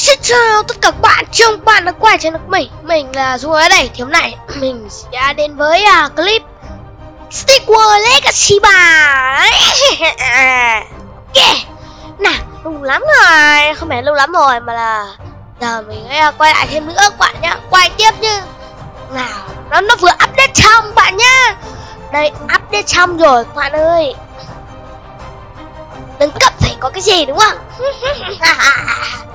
Xin chào tất cả các bạn, chào các bạn đã quay trở lại mình. Mình là Du ở đây, thì hôm nay mình sẽ đến với uh, clip Stick world Legacy 3 yeah. nào, lâu lắm rồi, không phải lâu lắm rồi mà là Giờ mình sẽ quay lại thêm nữa các bạn nhá, quay tiếp như Nào, nó, nó vừa update xong các bạn nhá. Đây, update xong rồi các bạn ơi. Nâng cấp phải có cái gì đúng không?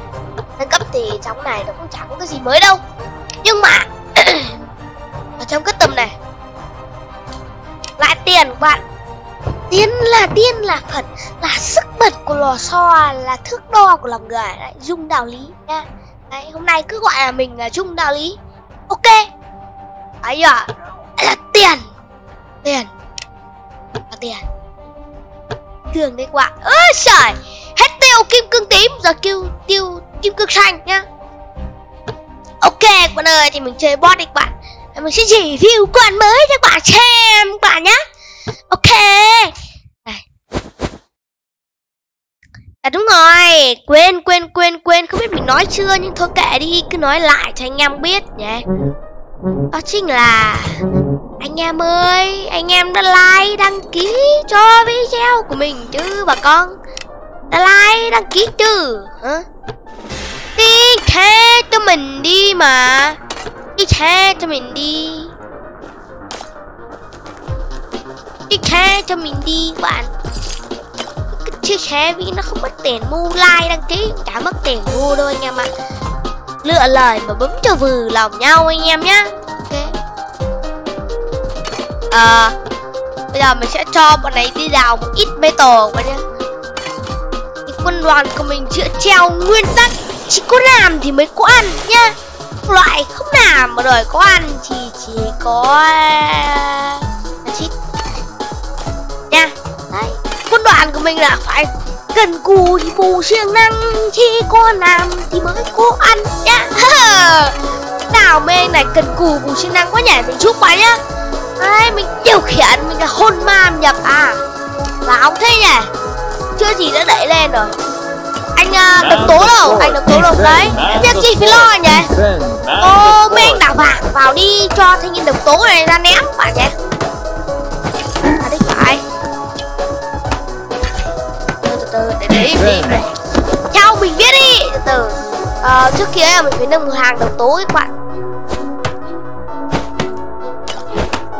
nâng cấp thì trong này nó cũng chẳng có cái gì mới đâu. Nhưng mà, ở trong cái tầm này, lại tiền của bạn. Tiền là tiên là phật, là sức bật của lò xo, là thước đo của lòng người. Lại dung đạo lý nha. Đấy, hôm nay cứ gọi là mình là dung đạo lý. Ok. Ấy à là tiền. Tiền. Là tiền. Thường đấy các bạn ơi trời. Hết tiêu kim cương tím, giờ kêu tiêu kim cương xanh nhá. Ok các bạn ơi, thì mình chơi bot đi các bạn mình sẽ review quần mới cho các bạn xem các bạn nhá. Ok. À đúng rồi. Quên quên quên quên. Không biết mình nói chưa, nhưng thôi kệ đi. Cứ nói lại cho anh em biết nhé. Đó chính là anh em ơi, anh em đã like đăng ký cho video của mình chứ bà con. Đã like đăng ký chứ, hả? Đi xe cho mình đi mà. Đi xe cho mình đi. Đi xe cho mình đi các bạn. Cái chia sẻ vì nó không mất tiền mua like đăng ký cũng chả mất tiền mua đâu anh em ạ. Lựa lời mà bấm cho vừa lòng nhau anh em nhá. Ok. À, bây giờ mình sẽ cho bọn này đi đào một ít metal các nhá. Quân đoàn của mình chữa treo nguyên tắc chỉ có làm thì mới có ăn nhá. Loại không làm mà đòi có ăn thì chỉ có là chít. Nha, đấy. Quân đoàn của mình là phải cần cù thì bù siêng năng, chỉ có làm thì mới có ăn nhá. Nào, mê này, cần cù, bù siêng năng quá nhảy mình chúc bạn nhá. Đấy, mình điều khiển, mình là hôn ma nhập. À là ông thế nhỉ? Chưa gì đã đẩy lên rồi uh, đừng tố đâu anh đừng tố đâu. Đấy việc gì phải lo nhỉ? Ô anh đảo vàng vào đi cho thanh niên độc tố này ra ném phải nhỉ à đấy phải. Từ từ từ để để để theo mình biết đi từ từ. Ờ, trước kia mình phải nâng hàng độc tố các bạn.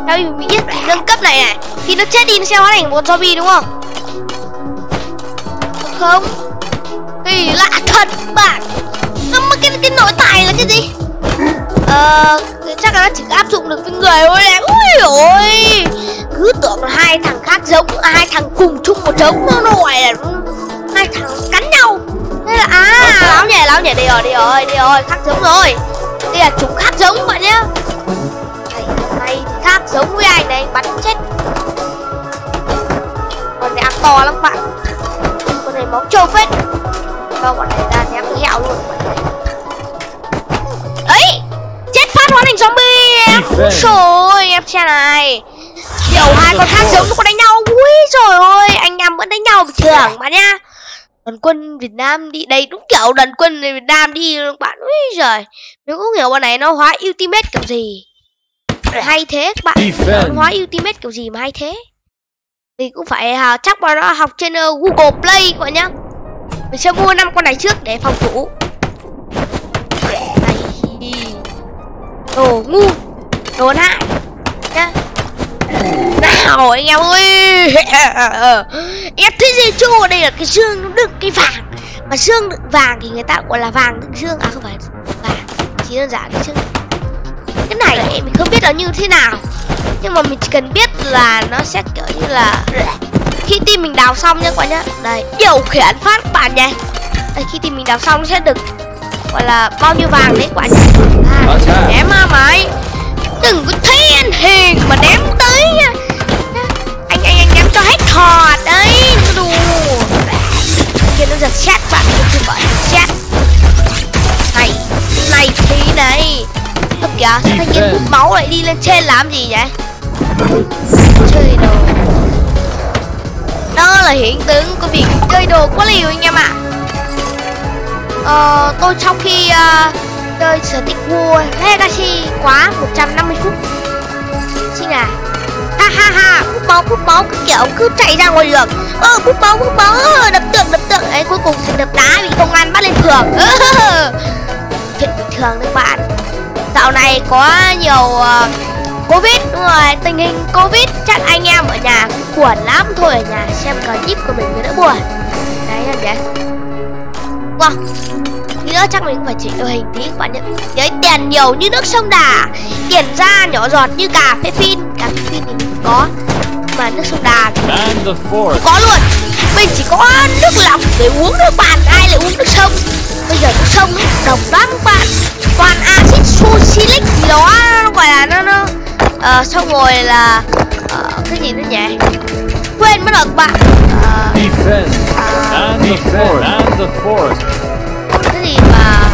Theo mình biết thì nâng cấp này này. Thì nó chết đi nó sẽ hóa thành một zombie đúng không? Không kỳ lạ thật bạn? Mà cái cái nội tài là cái gì? Ờ chắc là nó chỉ áp dụng được với người thôi đấy. Ui ôi. Cứ tưởng là hai thằng khác giống hai thằng cùng chung một giống nó nổi là hai thằng cắn nhau. Thế là à láo nhỉ láo nhỉ đi rồi đi rồi đi rồi. Khác giống rồi. Đây là chúng khác giống bạn nhá. Này này khác giống với anh này? Bắn chết. Con này ăn to lắm bạn. Con này máu trâu phết cho bọn này ra ném hẹo luôn. Ấy! Chết phát hóa thành zombie! Em rồi em xem này. Kiểu hai con khác giống nó có đánh nhau. Ui rồi ôi anh em vẫn đánh nhau bình thường bạn nhá. Đoàn quân Việt Nam đi đây đúng kiểu đoàn quân Việt Nam đi các bạn ui giời. Nếu không hiểu bọn này nó hóa ultimate kiểu gì. Hay thế các bạn nó hóa ultimate kiểu gì mà hay thế. Mình cũng phải uh, chắc vào đó học trên uh, Google Play các bạn nhá mình sẽ mua năm con này trước để phòng thủ. Này. Đồ ngu. Đồ hại nhá. Nào, anh em ơi. Em thấy gì chu đây là cái xương nó đựng cái vàng. Mà xương đựng vàng thì người ta gọi là vàng đựng xương. À không phải. Vàng. Chỉ đơn giản cái xương. Cái này mình không biết là như thế nào. Nhưng mà mình chỉ cần biết là nó sẽ kiểu như là khi tim mình đào xong nhá các bạn nhá. Đây điều khiển phát các bạn nhé đây khi tim mình đào xong sẽ được gọi là bao nhiêu vàng đấy các bạn à, ném ma mày đừng có thiên hiền mà ném tới nha. Anh anh anh ném cho hết thọt đấy đùa. Kia nó giật xét bạn không phải xét này này thì này. Ơ kìa sao thanh niên hút máu lại đi lên trên làm gì vậy? Chơi đồ đó là hiện tượng của việc chơi đồ quá liều anh em ạ. À. ờ, tôi sau khi uh, chơi sở tích vua legacy quá 150 phút. Xin à. Ha ha ha bút máu bút máu cứ kiểu cứ chạy ra ngoài đường. Ơ bút máu bút máu ờ, đập tượng đập tượng. Ấy cuối cùng thì đập đá bị công an bắt lên phường chuyện bình thường đấy bạn. Dạo này có nhiều uh, covid. Đúng rồi tình hình covid chắc anh em ở nhà cũng buồn lắm. Thôi ở nhà xem clip của mình mới đỡ buồn. Đấy là vậy wow nữa chắc mình phải chỉnh đội hình tí các bạn nhé đấy tiền nhiều như nước sông đà. Tiền ra nhỏ giọt như cà phê phin. Cà phê phin thì mình có mà nước sông đà thì không có luôn. Mình chỉ có nước lọc để uống nước bạn. Ai lại uống nước sông? Bây giờ nước sông ấy độc lắm các bạn. Toàn axit sucilic gì đó nó gọi là nó nó uh, xong rồi là uh, cái gì nữa nhỉ? Quên mất rồi bạn. Defend and the fourth and the fourth. cái gì mà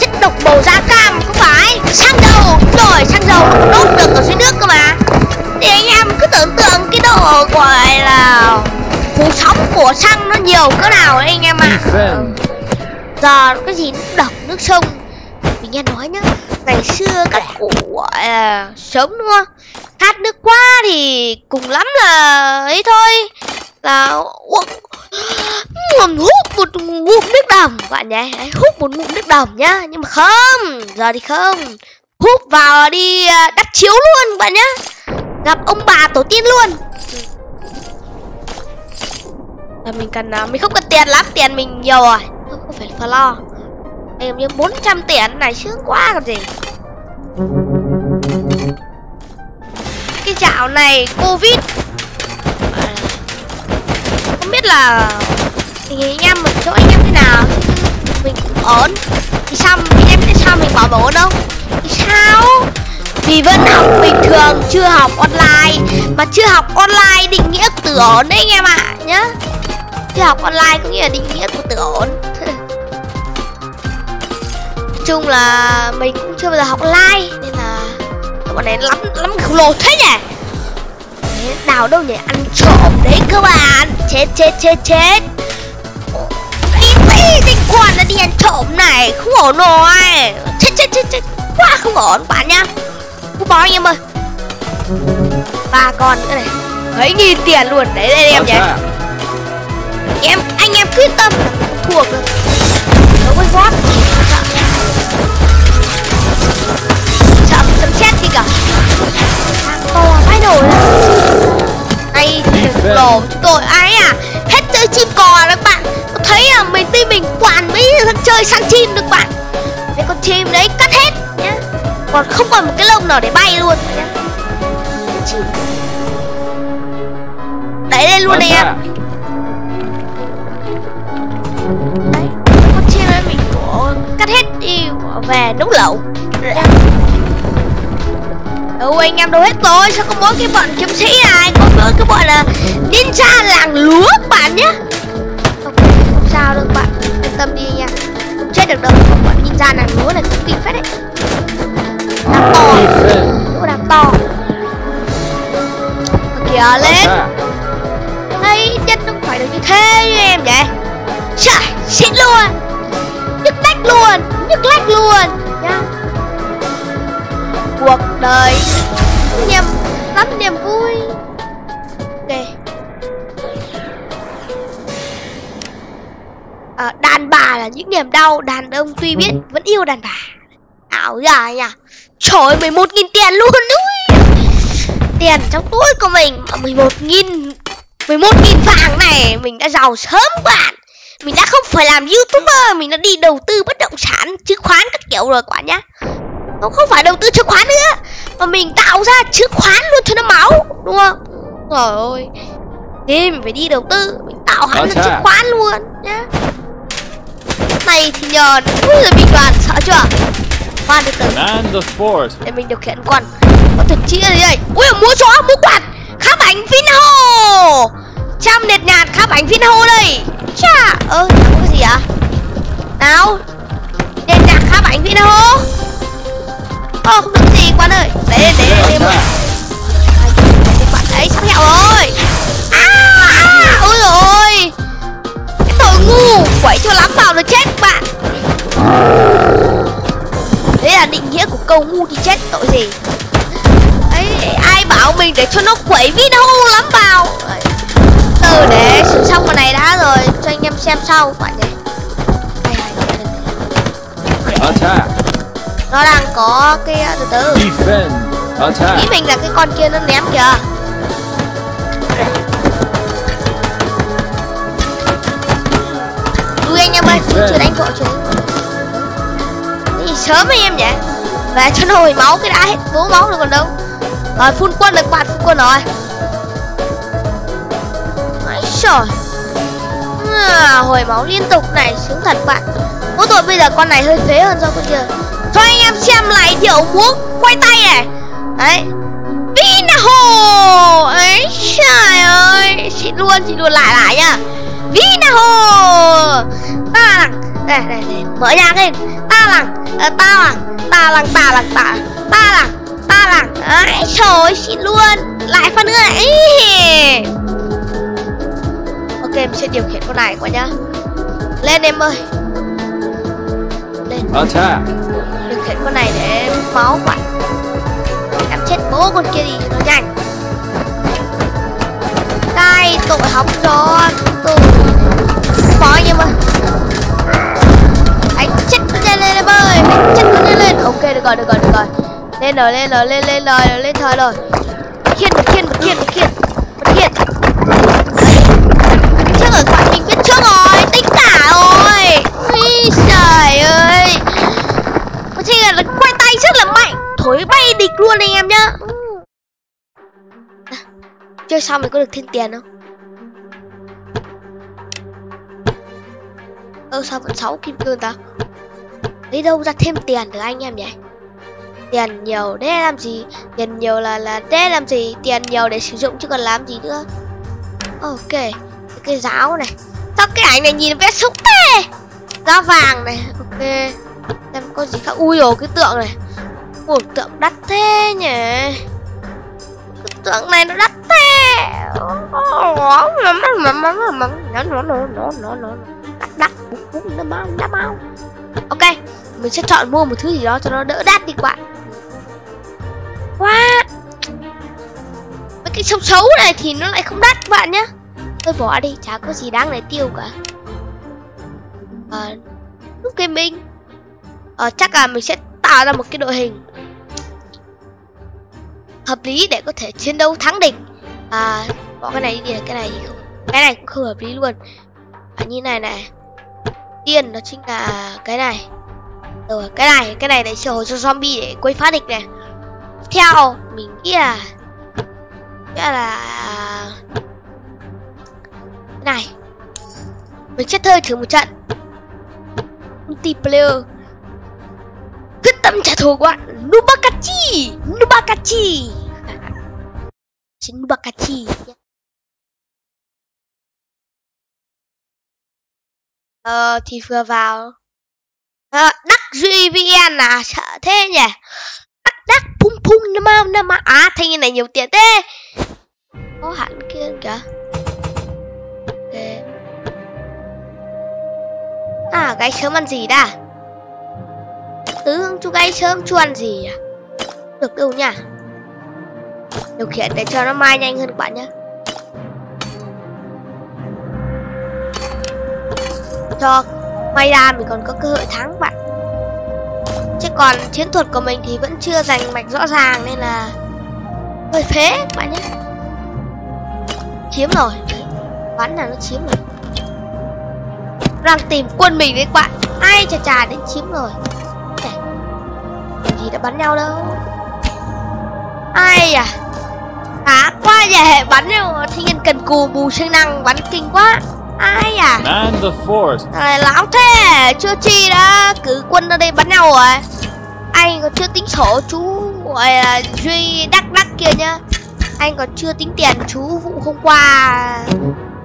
chất độc màu da cam không phải. Xăng dầu. Rồi xăng dầu. Đốt được ở dưới nước cơ mà. Thì anh em cứ tưởng tượng cái độ gọi là phủ sóng của xăng nó nhiều cỡ nào ấy anh em ạ. Defend. giờ cái gì nước độc nước sông. Mình nghe nói nhá ngày xưa các cụ gọi là sớm đúng không? Hát nước quá thì cùng lắm là ấy thôi. Là uống ngầm hút một ngụm nước đồng bạn nhé hút một ngụm nước đồng nhá. Nhưng mà không giờ thì không. Hút vào đi à, đắt đắp chiếu luôn bạn nhá gặp ông bà tổ tiên luôn. Là mình cần à, mình không cần tiền lắm tiền mình nhiều rồi. Không, không phải phải lo em như 400 tiền này sướng quá còn gì. Cái chảo này covid. À, không biết là tình hình anh em mình chỗ anh em thế nào mình cũng ổn. Thì sao anh em thế sao mình bảo mà ổn không thì sao? Vì vẫn học bình thường chưa học online. Mà chưa học online định nghĩa của từ ổn đấy anh em ạ nhá. Chưa học online có nghĩa là định nghĩa của từ ổn chung là mình cũng chưa bao giờ học online nên là bạn này lắm lắm khổng lồ thế nhỉ? Đấy, đào đâu nhỉ? Ăn trộm đấy các bạn. Chết chết chết chết. Cái quan nó đi ăn trộm này không ổn rồi. Chết chết chết chết. Quá không ổn bạn nhá. Cú bó anh em ơi. Ba con nữa này. Mấy nghìn tiền luôn. Đấy đây em nhỉ. Em anh em quyết tâm thua được. Đấu với bot Thằng to vãi nổi đây thì khổng lồ chúng tôi ai à? Hết chơi chim cò rồi các bạn. Có thấy à mình tuy mình toàn mấy thằng chơi săn chim được bạn? Mấy con chim đấy cắt hết nhá. Còn không còn một cái lông nào để bay luôn nhá. Chim đẩy lên luôn này em đấy con chim ấy mình cắt hết đi về nấu lẩu đâu anh em đâu hết rồi sao có mỗi cái bọn kiếm sĩ này có mỗi cái bọn là ninja làng lúa các bạn nhé ok không sao đâu các bạn yên tâm đi nha không chết được đâu bọn ninja làng lúa này cũng kinh phết đấy. Đang to. Lúa đang to. Kìa lên. Đấy, chân không phải được như thế như em vậy Trời, xịn luôn. Nhức lách luôn, nhức lách luôn. Nhá Cuộc đời. Niềm, lắm niềm vui. Ok à, Đàn bà là những niềm đau Đàn ông tuy biết vẫn yêu đàn bà. Ảo ra nha Trời ơi, 11.000 tiền luôn Ui Tiền trong túi của mình mà 11.000 11.000 vàng này mình đã giàu sớm bạn. Mình đã không phải làm youtuber Mình đã đi đầu tư bất động sản Chứng khoán các kiểu rồi quả nhá Không không phải đầu tư chứng khoán nữa. Mà mình tạo ra chứng khoán luôn cho nó máu Đúng không? Trời ơi. Thế mình phải đi đầu tư Mình tạo hẳn Có chứng khoán luôn nhá. Này thì nhờ Ui giời mình đoàn sợ chưa? Khoan từ. Từ để mình điều khiển con có chí là gì đây? Ui múa chó múa quạt. Khá bánh phin hô. Trăm liệt nhạt khá bánh phin hô đây. Chà ơ chẳng có gì à nào. Liệt nhạt khá bánh phin hô ơ không được gì quan ơi. Để để để để Attack. bạn ấy sắp hẹo rồi. À, à ôi rồi cái tội ngu. Quẩy cho lắm vào rồi chết bạn. Đấy là định nghĩa của câu ngu thì chết tội gì? Ấy ai bảo mình để cho nó quẩy video lắm vào. Từ để xong cái này đã rồi cho anh em xem sau. Bạn nhé nó đang có cái từ từ. Defend. ý mình là cái con kia nó ném kìa. Ui anh em ơi, chưa đánh vội chưa Cái gì sớm anh em nhỉ? Về cho nó hồi máu cái đã hết bố máu rồi còn đâu. Rồi phun quân được bạn phun quân rồi. Trời à, Hồi máu liên tục này sướng thật bạn. Mỗi tội bây giờ con này hơi phế hơn với con kia cho anh em xem lại điệu múa quay tay này. Đấy. Vinaho! Ấy trời ơi. Chị luôn chị luôn lại lại nha Vinaho! Ta lằng đây đây đây, mở nhạc lên ta lằng ờ, ta lằng ta lằng ta lằng ta ta lằng ta lằng ấy trời ơi, chị luôn. Lại phần nữa. Này Ý. ok mình sẽ điều khiển con này quá nhá. Lên em ơi. Lên. Ờ, Attack điều con này để máu bạn em chết bố con kia đi nó nhanh. Cai tội học cho tôi khó nhưng mà. Anh chết lên nhanh lên em ơi anh chết lên nhanh lên ok được rồi được rồi được rồi. Lên rồi lên rồi lên lên rồi lên thời rồi. Khiên một khiên một khiên một khiên. Một khiên. Chắc rồi bạn mình biết trước rồi tính cả rồi. Ý, trời ơi là tay rất là mạnh. Thổi bay địch luôn anh em nhá. À, chơi xong mình có được thêm tiền không? Ơ sao vẫn sáu kim cương ta? Lấy đâu ra thêm tiền được anh em nhỉ? Tiền nhiều để làm gì? Tiền nhiều là là để làm gì? Tiền nhiều để sử dụng chứ còn làm gì nữa. Ok cái giáo này. Sao cái ảnh này nhìn vẽ súng thế? Giá vàng này ok. Em có gì khác. Ui rồi cái tượng này ui tượng đắt thế nhỉ? Tượng này nó đắt thế. Nó nó nó nó nó đắt đắt nó mau nó mau ok, mình sẽ chọn mua một thứ gì đó cho nó đỡ đắt đi các bạn. Wow mấy cái xấu xấu này thì nó lại không đắt các bạn nhá. Thôi bỏ đi, chả có gì đáng để tiêu cả. Ờ lúc gaming ờ chắc là mình sẽ tạo ra một cái đội hình hợp lý để có thể chiến đấu thắng địch. À bỏ cái này đi cái này thì không cái này cũng không hợp lý luôn. À, như này này tiên nó chính là cái này. Rồi cái này cái này để triệu hồi cho zombie để quấy phá địch này. Theo mình nghĩ là nghĩa là cái này mình sẽ chơi thử một trận. Multiplayer tâm trả thù của bạn Nubakachi. Nubakachi. Chính Nubakachi. Ờ thì vừa vào. À, Đắc duy VN à? Sợ thế nhỉ? Đắc đắc pung pung nam mau nam mau À thanh niên này nhiều tiền thế. Có hẳn kia kìa. Ok. À cái sớm ăn gì đã? Tứ hương chú gáy sớm chú ăn gì à? Được đâu nha Điều khiển để cho nó mai nhanh hơn các bạn nhé. Cho may ra mình còn có cơ hội thắng bạn. Chứ còn chiến thuật của mình thì vẫn chưa giành mạch rõ ràng nên là hơi phế các bạn nhé. Chiếm rồi. Bắn là nó chiếm rồi. Đang tìm quân mình đấy các bạn. Ai chà chà đến chiếm rồi gì đã bắn nhau đâu? Ai à? Cá quá nhỉ bắn rồi thiên nhiên cần cù bù siêng năng bắn kinh quá. Ai à? Này láo thế chưa chi đã cử quân ra đây bắn nhau rồi. Anh còn chưa tính sổ chú gọi là duy đắc đắc kia nhá. Anh còn chưa tính tiền chú vụ hôm qua.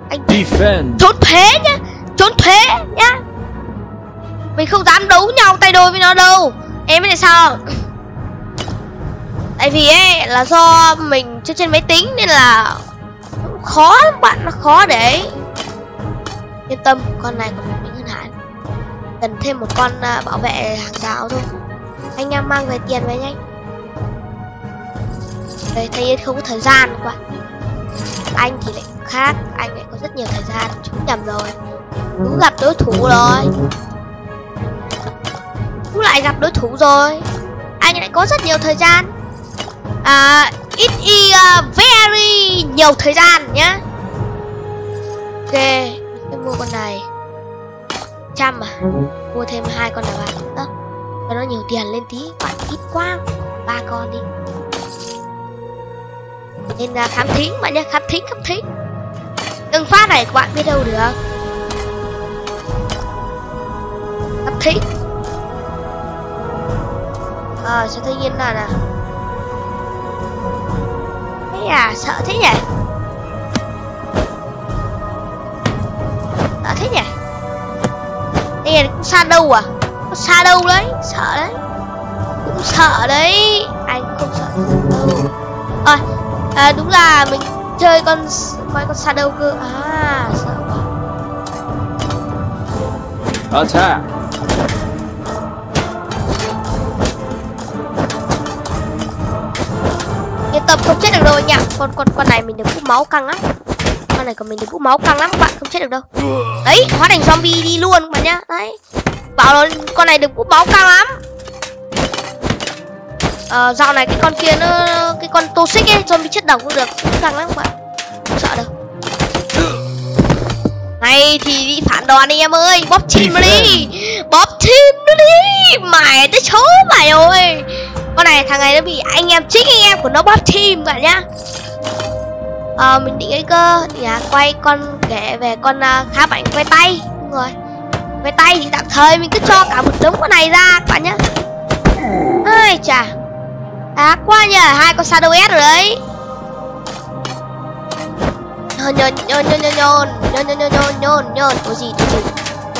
Anh Defend. trốn thuế nhá trốn thuế nhá. Mình không dám đấu nhau tay đôi với nó đâu em biết tại sao tại vì ấy, là do mình chơi trên máy tính nên là khó lắm bạn nó khó để yên tâm. Con này còn mình ngân hạn cần thêm một con à, bảo vệ hàng rào thôi. Anh em mang về tiền với nhanh đây, thấy không có thời gian quá. Anh thì lại khác. Anh lại có rất nhiều thời gian. Chúng nhầm rồi. Chú gặp đối thủ rồi cũng lại gặp đối thủ rồi. À, Anh lại có rất nhiều thời gian. À ít y uh, very nhiều thời gian nhá. Ok mình mua con này. Trăm à? Mua thêm hai con nào bạn đó cho nó nhiều tiền lên tí. Bạn ít quá. Ba con đi. Nên là khám thính bạn nhé khám thính khám thính. Đừng phát này các bạn biết đâu được. Khám thính ờ sao tự nhiên là nè thế à sợ thế nhỉ? Sợ thế nhỉ? Đây này cũng xa đâu à? Có xa đâu đấy sợ đấy. Cũng sợ đấy. Anh không sợ. Đâu à, à đúng là mình chơi con mấy con xa đâu cơ. À sợ quá. Ờ, Attack! Không chết được đâu anh ạ. Con con con này mình được hút máu căng lắm. Con này của mình được hút máu căng lắm các bạn. Không chết được đâu. Đấy, hóa thành zombie đi luôn các bạn nhá. Đấy. Bảo rồi con này được hút máu căng lắm. Ờ dạo này cái con kia nó, cái con toxic ấy, zombie chết đầu cũng được. Căng lắm các bạn. Không sợ đâu này thì đi phản đoàn đi em ơi bóp chim nó đi. bóp chim nó đi. Mày tới số mày ơi con này thằng này nó bị anh em chính anh em của nó bóp chim bạn nhá. Ờ mình định ấy cơ nhà quay con kể về con uh, khá bệnh quay tay. Đúng rồi. Quay tay thì tạm thời mình cứ cho cả một đống con này ra các bạn nhá. Ai chà. Ác quá nhờ hai con shadow s rồi đấy nhôn nhôn nhôn nhôn nhôn nhôn nhôn nhôn nhôn nhôn nhôn tuổi gì tuổi gì?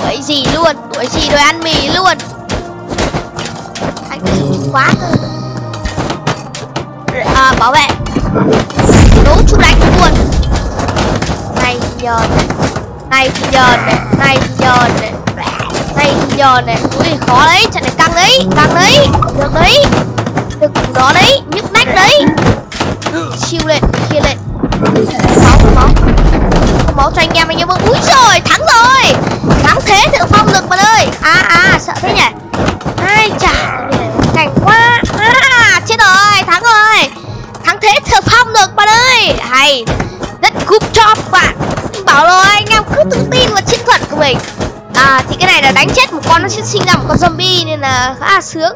Tuổi gì luôn? Tuổi gì rồi ăn mì luôn? Anh quá. Cơ à, bảo vệ. Đố chú đánh luôn. Này thì nhờn này. Này thì nhờn này. Này thì nhờn này. Này thì nhờn này. Ui khó đấy. Trận này căng đấy. Căng đấy. Được đấy. Được đó đấy. Nhức nách đấy. Siêu lên kia lên máu máu máu cho anh em anh em ơi. Úi rồi thắng rồi. Thắng thế thượng phong lực bạn ơi. À à sợ thế nhỉ? Ai chả cảnh quá. À chết rồi thắng rồi. Thắng thế thượng phong lực bạn ơi. Hay rất good job bạn. Bảo rồi anh em cứ tự tin vào chiến thuật của mình. À thì cái này là đánh chết một con nó sẽ sinh ra một con zombie nên là khá là sướng.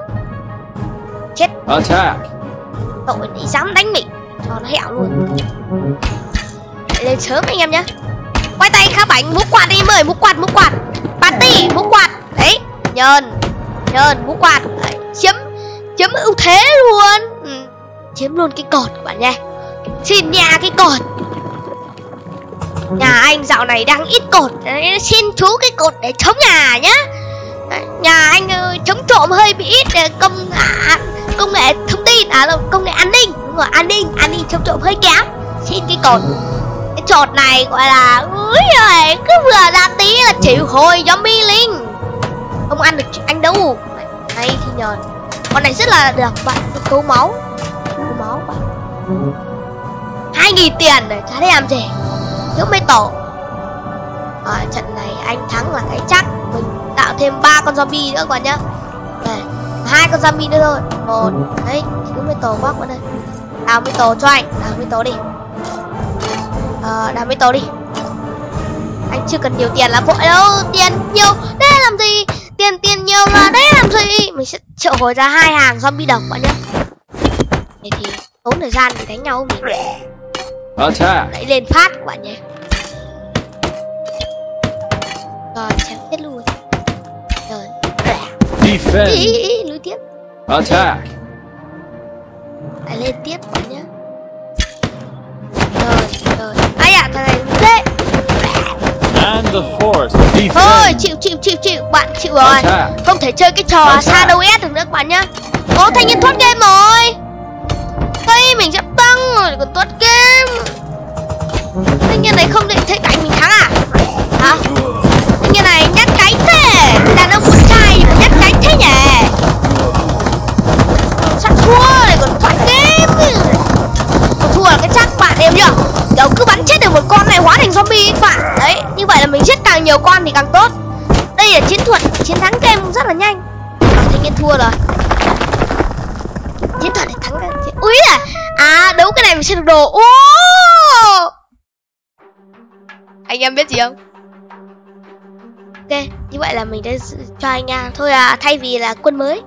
Chết. Attack! tội này dám đánh mình cho nó hẹo luôn. Lên sớm anh em nhá. Quay tay khá bánh mũ quạt đi mời ơi mũ quạt mũ quạt. Party mũ quạt. Đấy nhờn nhờn mũ quạt. Đấy. chiếm chiếm ưu thế luôn. Ừ. chiếm luôn cái cột các bạn nha. Xin nhà cái cột. Nhà anh dạo này đang ít cột. Đấy, xin chú cái cột để chống nhà nhá. Nhà anh ờ, chống trộm hơi bị ít ờ, công à, công nghệ thông tin à công nghệ an ninh rồi an ninh an ninh trông trộm hơi kém. Xin cái cột cái chột này gọi là úi rồi cứ vừa ra tí là chịu hồi zombie linh. Không ăn được anh đâu. Này thì nhờ, con này rất là được bạn cứu máu cứu máu bạn. Hai nghìn tiền để chả làm gì. Thiếu mấy tổ. Ở trận này anh thắng là cái chắc. Mình tạo thêm ba con zombie nữa các bạn nhá hai con zombie nữa thôi. Một đấy thiếu mấy tổ quá bạn đây đào mấy tổ cho anh. Đào mấy tổ đi. Ờ đào mấy tổ đi. Anh chưa cần nhiều tiền là vội đâu tiền nhiều. Để làm gì? Tiền tiền nhiều là đấy làm gì? Mình sẽ triệu hồi ra hai hàng zombie độc bạn nhá. Thế thì tốn thời gian để đánh nhau mình lại lên phát các bạn nhé rồi chém chết luôn. Rồi. Lùi tiếp. Attack! phải lên tiếp vào nhá. Rồi, rồi. Ai ạ, thằng này dễ Thôi, chịu, chịu, chịu, chịu. Bạn chịu rồi. Không thể chơi cái trò sa đâu ép được nữa bạn nhá. Ô, thanh niên thoát game rồi. Thấy mình sắp tăng rồi, còn thoát game. Thanh niên này không định thấy cảnh mình thắng à? Hả? Thanh niên này nhát cái thế. Đàn ông con trai mà nhát cái thế nhỉ? Sắp thua này còn thoát game còn thua là cái chắc bạn em nhá Kiểu cứ bắn chết được một con này hóa thành zombie ấy các bạn. Đấy, như vậy là mình chết càng nhiều con thì càng tốt. Đây là chiến thuật chiến thắng game rất là nhanh. À, nhiên thua rồi. Chiến thuật để thắng game Úi à, à đấu cái này mình sẽ được đồ. Oh! Anh em biết gì không? Ok, như vậy là mình đã cho anh em Thôi à, thay vì là quân mới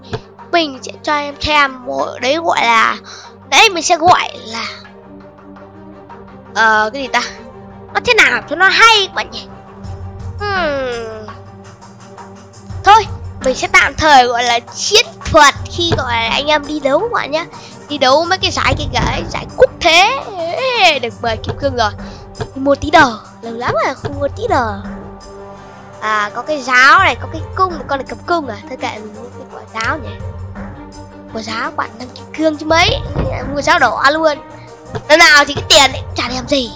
Mình sẽ cho em xem Đấy gọi là đấy, mình sẽ gọi là ờ cái gì ta? Nó thế nào cho nó hay các bạn nhỉ? Hmm. thôi, mình sẽ tạm thời gọi là chiến thuật khi gọi là anh em đi đấu các bạn nhé đi đấu mấy cái giải cái gái giải quốc thế. Được mời kim cương rồi. Mua tí đờ. Lâu lắm rồi không mua tí đờ. À có cái giáo này, có cái cung, con này cầm cung à? Thôi kệ, mình mua cái quả giáo nhỉ quả giá quả năm kim cương chứ mấy. Mua giá đỏ luôn. Lần nào thì cái tiền ấy chả làm gì.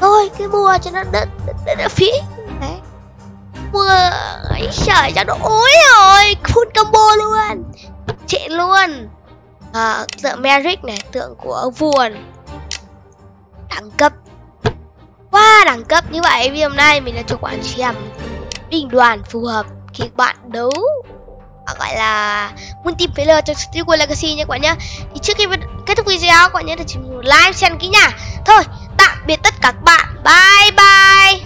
Thôi cứ mua cho nó đỡ đỡ, đỡ phí. Đấy. Mua ấy trời giá đỏ ối rồi. Full combo luôn. Chạy luôn. À, tượng Merrick này tượng của vua đẳng cấp. Quá đẳng cấp như vậy. Video hôm nay mình đã cho bạn xem binh đoàn phù hợp. Khi bạn đấu. Ờ, gọi là multiplayer cho Steel Legacy nhé các bạn thì trước khi kết thúc video các bạn nhớ là chỉ like, share kỹ nha. Thôi, tạm biệt tất cả các bạn. Bye bye.